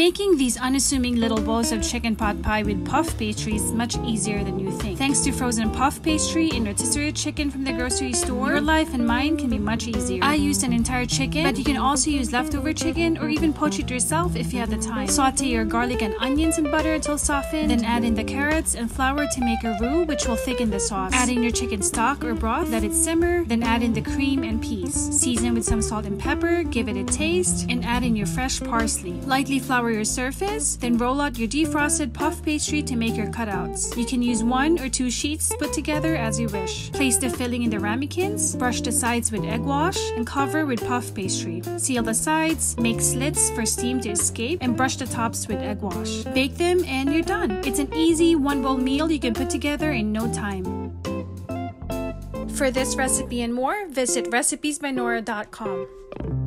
Making these unassuming little bowls of chicken pot pie with puff pastry is much easier than you think. Thanks to frozen puff pastry and rotisserie chicken from the grocery store, your life and mine can be much easier. I used an entire chicken, but you can also use leftover chicken or even poach it yourself if you have the time. Saute your garlic and onions in butter until softened, then add in the carrots and flour to make a roux which will thicken the sauce. Add in your chicken stock or broth, let it simmer, then add in the cream and peas. Season with some salt and pepper, give it a taste, and add in your fresh parsley. Lightly flour your surface, then roll out your defrosted puff pastry to make your cutouts. You can use one or two sheets put together as you wish. Place the filling in the ramekins, brush the sides with egg wash, and cover with puff pastry. Seal the sides, make slits for steam to escape, and brush the tops with egg wash. Bake them and you're done. It's an easy one bowl meal you can put together in no time. For this recipe and more, visit recipesbynora.com.